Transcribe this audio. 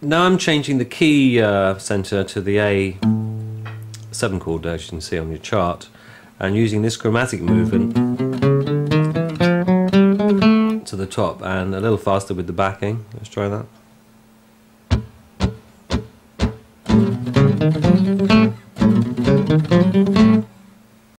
now I'm changing the key uh, center to the A7 chord as you can see on your chart and using this chromatic movement to the top and a little faster with the backing. Let's try that.